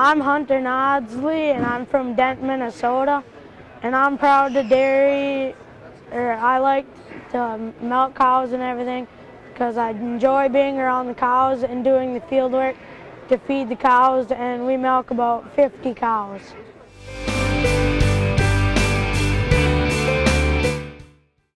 I'm Hunter Nodsle, and I'm from Dent, Minnesota. And I'm proud to dairy, or I like to milk cows and everything because I enjoy being around the cows and doing the field work to feed the cows, and we milk about 50 cows.